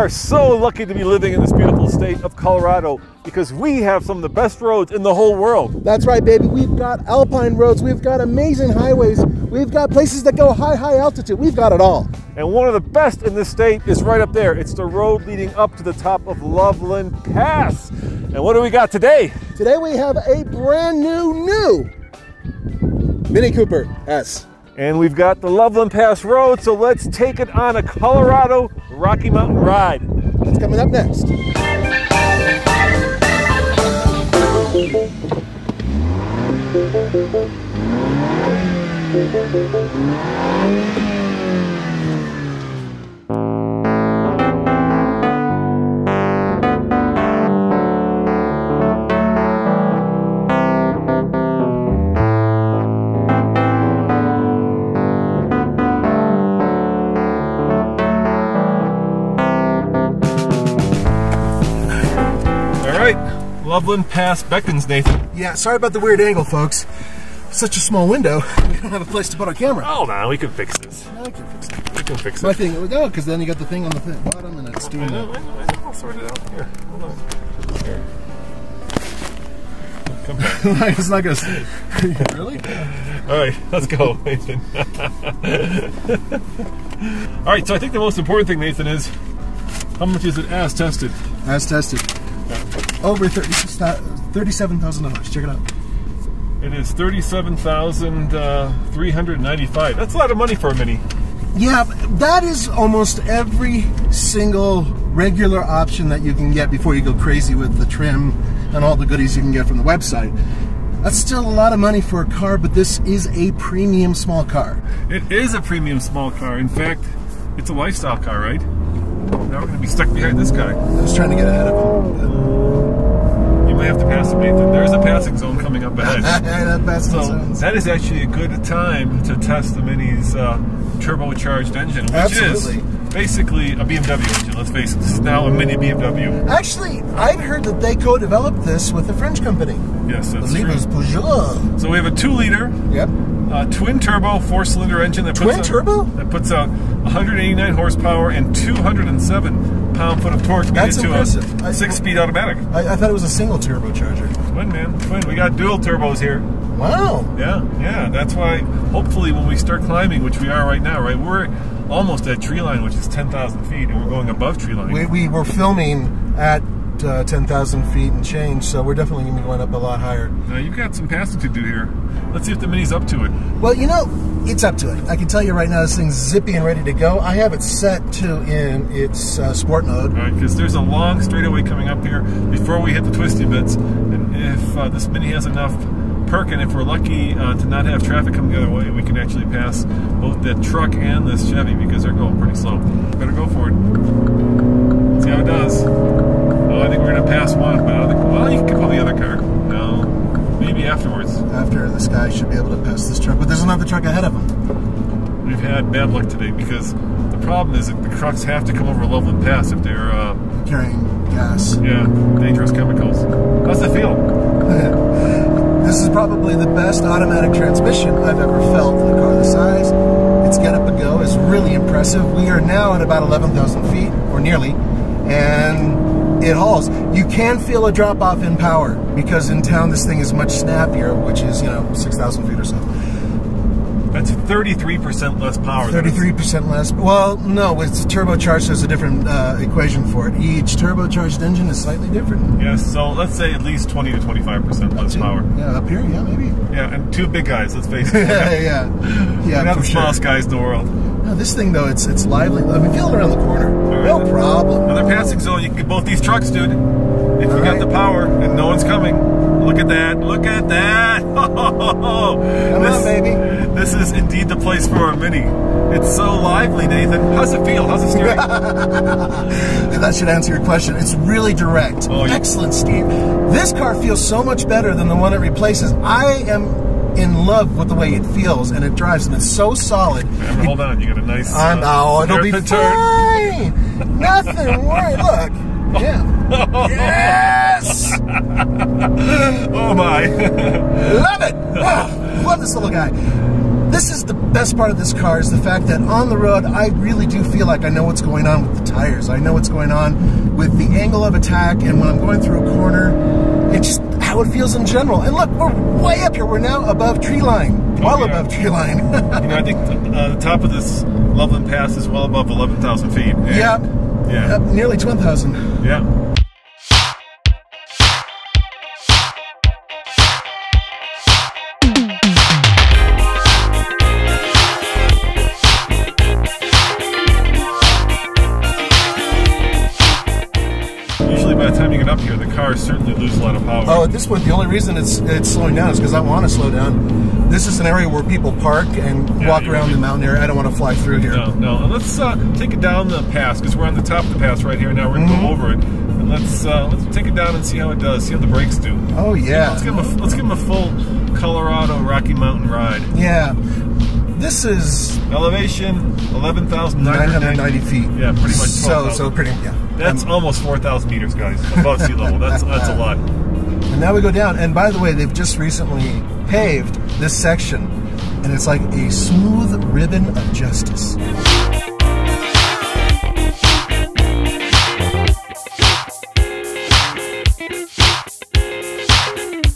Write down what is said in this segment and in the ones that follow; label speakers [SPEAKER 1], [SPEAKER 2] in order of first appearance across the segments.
[SPEAKER 1] are so lucky to be living in this beautiful state of Colorado because we have some of the best roads in the whole world.
[SPEAKER 2] That's right, baby. We've got alpine roads, we've got amazing highways, we've got places that go high, high altitude. We've got it all.
[SPEAKER 1] And one of the best in this state is right up there. It's the road leading up to the top of Loveland Pass. And what do we got today?
[SPEAKER 2] Today we have a brand new, new Mini Cooper S.
[SPEAKER 1] And we've got the Loveland Pass Road, so let's take it on a Colorado Rocky Mountain ride.
[SPEAKER 2] That's coming up next.
[SPEAKER 1] All Loveland Pass beckons, Nathan.
[SPEAKER 2] Yeah, sorry about the weird angle, folks. Such a small window, we don't have a place to put our camera.
[SPEAKER 1] Hold on, we can fix this.
[SPEAKER 2] I can fix it.
[SPEAKER 1] We can fix
[SPEAKER 2] My
[SPEAKER 1] it.
[SPEAKER 2] thing, oh, no, because then you got the thing on the th- bottom and it's
[SPEAKER 1] I
[SPEAKER 2] doing
[SPEAKER 1] know,
[SPEAKER 2] that.
[SPEAKER 1] I know, I know. I'll sort it out. Here, hold on. Here. Come back.
[SPEAKER 2] it's not gonna. really?
[SPEAKER 1] All right, let's go, Nathan. All right, so I think the most important thing, Nathan, is how much is it as tested?
[SPEAKER 2] As tested. Over thirty-seven thousand dollars. Check it out.
[SPEAKER 1] It is thirty-seven thousand uh, three hundred ninety-five. That's a lot of money for a mini.
[SPEAKER 2] Yeah, that is almost every single regular option that you can get before you go crazy with the trim and all the goodies you can get from the website. That's still a lot of money for a car, but this is a premium small car.
[SPEAKER 1] It is a premium small car. In fact, it's a lifestyle car, right? Now we're going to be stuck behind this guy.
[SPEAKER 2] I was trying to get ahead of him.
[SPEAKER 1] Might have to pass Nathan. There is a passing zone coming up ahead.
[SPEAKER 2] that
[SPEAKER 1] So
[SPEAKER 2] zones.
[SPEAKER 1] that is actually a good time to test the Mini's uh, turbocharged engine, which
[SPEAKER 2] Absolutely.
[SPEAKER 1] is basically a BMW engine. Let's face it, this is now a mini BMW.
[SPEAKER 2] Actually, I've heard that they co-developed this with a French company.
[SPEAKER 1] Yes, that's
[SPEAKER 2] believe it was
[SPEAKER 1] true.
[SPEAKER 2] Peugeot.
[SPEAKER 1] So we have a two-liter
[SPEAKER 2] Yep.
[SPEAKER 1] uh, twin turbo four-cylinder engine that puts
[SPEAKER 2] Twin
[SPEAKER 1] out,
[SPEAKER 2] turbo?
[SPEAKER 1] that puts out 189 horsepower and 207 pound-foot of torque.
[SPEAKER 2] That's
[SPEAKER 1] to
[SPEAKER 2] impressive.
[SPEAKER 1] A six-speed automatic.
[SPEAKER 2] I, I thought it was a single turbocharger.
[SPEAKER 1] Twin man, twin. We got dual turbos here.
[SPEAKER 2] Wow.
[SPEAKER 1] Yeah, yeah. That's why hopefully when we start climbing, which we are right now, right, we're almost at tree line, which is 10,000 feet, and we're going above tree line.
[SPEAKER 2] We, we were filming at uh, 10,000 feet and change, so we're definitely going to be going up a lot higher.
[SPEAKER 1] Now you've got some passing to do here. Let's see if the Mini's up to it.
[SPEAKER 2] Well, you know, it's up to it. I can tell you right now, this thing's zippy and ready to go. I have it set to in its uh, sport mode.
[SPEAKER 1] All right, because there's a long straightaway coming up here before we hit the twisty bits, and if uh, this Mini has enough perk, and if we're lucky uh, to not have traffic coming the other way, we can actually pass both the truck and this Chevy because they're going pretty slow. Better go for it. See how it does. I think we're gonna pass one, but I don't think. Well, you can call the other car. No, maybe afterwards.
[SPEAKER 2] After this guy should be able to pass this truck, but there's another truck ahead of him.
[SPEAKER 1] We've had bad luck today because the problem is that the trucks have to come over Loveland Pass if they're, uh,
[SPEAKER 2] Carrying gas.
[SPEAKER 1] yeah, dangerous chemicals. How's it feel?
[SPEAKER 2] This is probably the best automatic transmission I've ever felt in a car this size. Its get up and go is really impressive. We are now at about 11,000 feet, or nearly, and it hauls. You can feel a drop off in power because in town this thing is much snappier, which is, you know, 6,000 feet or so.
[SPEAKER 1] That's 33% less power.
[SPEAKER 2] 33% less. Well, no, it's turbocharged. There's a different uh, equation for it. Each turbocharged engine is slightly different.
[SPEAKER 1] Yes, so let's say at least 20 to 25% less power.
[SPEAKER 2] Yeah, up here, yeah, maybe.
[SPEAKER 1] Yeah, and two big guys, let's face it.
[SPEAKER 2] yeah, yeah,
[SPEAKER 1] We're
[SPEAKER 2] yeah,
[SPEAKER 1] not
[SPEAKER 2] for
[SPEAKER 1] the
[SPEAKER 2] sure.
[SPEAKER 1] smallest guys in the world.
[SPEAKER 2] No, this thing though, it's it's lively. I mean, feel it around the corner.
[SPEAKER 1] right.
[SPEAKER 2] No problem.
[SPEAKER 1] Another passing zone, you can get both these trucks, dude. If you
[SPEAKER 2] All
[SPEAKER 1] got the power and no one's coming. Look at that, look at that. Come
[SPEAKER 2] on, baby.
[SPEAKER 1] This is indeed the place for a Mini. It's so lively, Nathan. How's it feel? How's it steering?
[SPEAKER 2] That should answer your question. It's really direct.
[SPEAKER 1] Oh, yeah.
[SPEAKER 2] Excellent, Steve. This car feels so much better than the one it replaces. I am in love with the way it feels and it drives, and it's so solid.
[SPEAKER 1] Remember, hold on, you got a nice.
[SPEAKER 2] I'm, oh, it'll be fine. Nothing. Worry. Look. Yeah. yes.
[SPEAKER 1] Oh my.
[SPEAKER 2] Love it! Ah, love this little guy. This is the best part of this car is the fact that on the road, I really do feel like I know what's going on with the tires. I know what's going on with the angle of attack, and when I'm going through a corner, it's just how it feels in general. And look, we're way up here. We're now above tree line, well
[SPEAKER 1] Oh, yeah.
[SPEAKER 2] above tree line.
[SPEAKER 1] You know, I think uh, the top of this Loveland Pass is well above 11,000 feet. And-
[SPEAKER 2] yeah,
[SPEAKER 1] Yeah.
[SPEAKER 2] Yep, nearly 12,000.
[SPEAKER 1] Yeah. Here, the cars certainly lose a lot of power.
[SPEAKER 2] Oh, at this point, the only reason it's it's slowing down is because I want to slow down. This is an area where people park and
[SPEAKER 1] Yeah,
[SPEAKER 2] walk around
[SPEAKER 1] really-
[SPEAKER 2] the mountain area. I don't want to fly through here.
[SPEAKER 1] No, no. And let's uh, take it down the pass because we're on the top of the pass right here. Now we're gonna
[SPEAKER 2] Mm-hmm.
[SPEAKER 1] go over it, and let's uh, let's take it down and see how it does. See how the brakes do.
[SPEAKER 2] Oh yeah,
[SPEAKER 1] Let's give them a, let's give them a full Colorado Rocky Mountain ride.
[SPEAKER 2] yeah. This is
[SPEAKER 1] Elevation 11,990
[SPEAKER 2] feet.
[SPEAKER 1] Yeah, pretty much.
[SPEAKER 2] So so pretty yeah.
[SPEAKER 1] That's
[SPEAKER 2] Um,
[SPEAKER 1] almost 4,000 meters, guys, above sea level. That's that's a lot.
[SPEAKER 2] and now we go down. And by the way, they've just recently paved this section, and it's like a smooth ribbon of justice.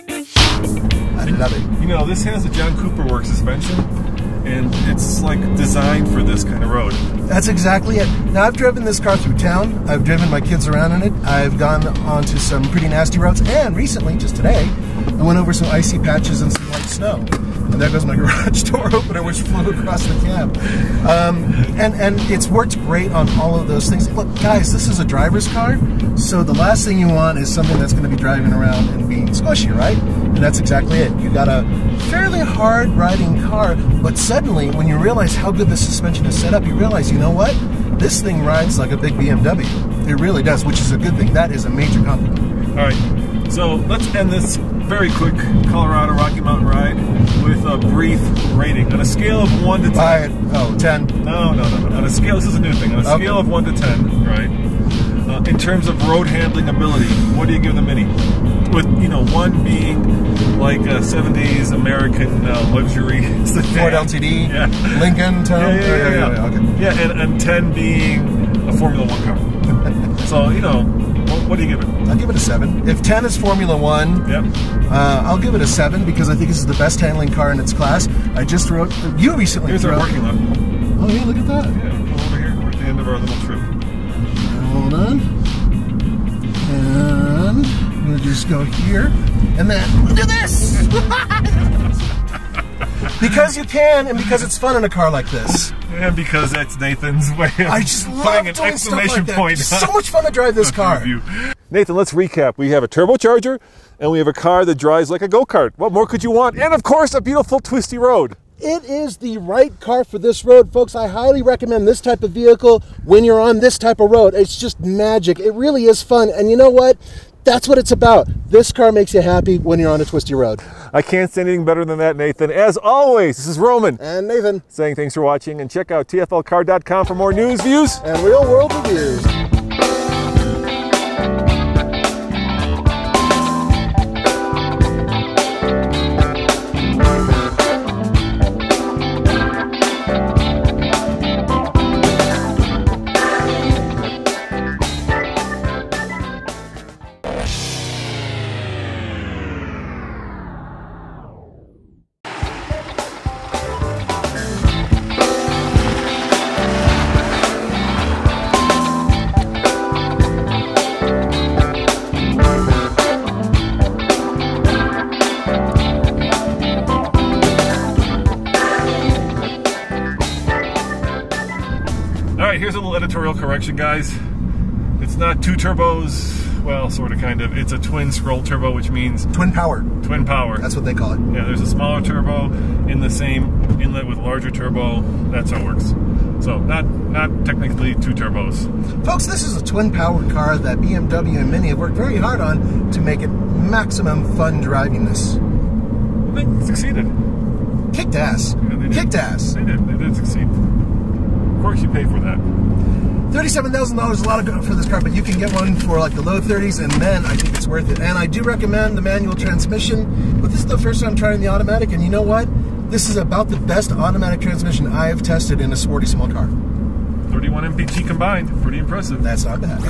[SPEAKER 2] I love it.
[SPEAKER 1] You know, this has a John Cooper work suspension, and it's like designed for this kind of road.
[SPEAKER 2] That's exactly it. Now I've driven this car through town. I've driven my kids around in it. I've gone onto some pretty nasty roads, and recently, just today, I went over some icy patches and some light snow. And there goes my garage door opener, which flew across the cab. Um, and and it's worked great on all of those things. Look, guys, this is a driver's car, so the last thing you want is something that's going to be driving around and being squishy, right? And that's exactly it. You got a fairly hard riding car, but suddenly when you realize how good the suspension is set up, you realize, you know what? This thing rides like a big BMW. It really does, which is a good thing. That is a major compliment.
[SPEAKER 1] All right, so let's end this very quick Colorado Rocky Mountain ride with a brief rating on a scale of one to ten.
[SPEAKER 2] Buy it. Oh, 10.
[SPEAKER 1] No, no, no, no. On a scale, this is a new thing. On a
[SPEAKER 2] Okay.
[SPEAKER 1] scale of one to ten, right? Uh, in terms of road handling ability, what do you give the Mini? With you know, one being like a '70s American uh, luxury sedan.
[SPEAKER 2] Ford LTD.
[SPEAKER 1] Yeah.
[SPEAKER 2] Lincoln Town.
[SPEAKER 1] Yeah, yeah, yeah, yeah.
[SPEAKER 2] Okay.
[SPEAKER 1] Yeah, and, and ten being a Formula One car. so you know, what, do you give it?
[SPEAKER 2] I'll give it a 7. If 10 is Formula 1,
[SPEAKER 1] Yep.
[SPEAKER 2] uh, I'll give it a 7 because I think this is the best handling car in its class. I just wrote, you recently
[SPEAKER 1] Here's our working lot.
[SPEAKER 2] Oh, yeah, look at that.
[SPEAKER 1] Yeah, over here. We're at the end of our little trip.
[SPEAKER 2] Hold on. And to just go here. And then do this! because you can and because it's fun in a car like this.
[SPEAKER 1] And because that's Nathan's way of
[SPEAKER 2] I just love
[SPEAKER 1] putting an
[SPEAKER 2] doing stuff
[SPEAKER 1] exclamation
[SPEAKER 2] like that.
[SPEAKER 1] point.
[SPEAKER 2] So much fun to drive this car.
[SPEAKER 1] review. Nathan, let's recap. We have a turbocharger and we have a car that drives like a go-kart. What more could you want? And of course, a beautiful twisty road.
[SPEAKER 2] It is the right car for this road, folks. I highly recommend this type of vehicle when you're on this type of road. It's just magic. It really is fun. And you know what? That's what it's about. This car makes you happy when you're on a twisty road.
[SPEAKER 1] I can't say anything better than that, Nathan. As always, this is Roman
[SPEAKER 2] And Nathan,
[SPEAKER 1] saying thanks for watching and check out tflcar.com for more news, views.
[SPEAKER 2] and real world reviews.
[SPEAKER 1] Editorial correction, guys. It's not two turbos. Well, sort of, kind of. It's a twin scroll turbo, which means
[SPEAKER 2] Twin power.
[SPEAKER 1] twin power.
[SPEAKER 2] That's what they call it.
[SPEAKER 1] Yeah, there's a smaller turbo in the same inlet with larger turbo. That's how it works. So not not technically two turbos.
[SPEAKER 2] Folks, this is a twin powered car that BMW and Mini have worked very hard on to make it maximum fun driving drivingness.
[SPEAKER 1] They succeeded.
[SPEAKER 2] Kicked ass.
[SPEAKER 1] Yeah, they.
[SPEAKER 2] Kicked ass.
[SPEAKER 1] They did. They did succeed. Of course, you pay for that.
[SPEAKER 2] Thirty-seven thousand dollars is a lot of good for this car, but you can get one for like the low thirties, and then I think it's worth it. And I do recommend the manual transmission. But this is the first time trying the automatic, and you know what? This is about the best automatic transmission I have tested in a sporty small car.
[SPEAKER 1] 31 mpg combined. Pretty impressive.
[SPEAKER 2] That's not bad.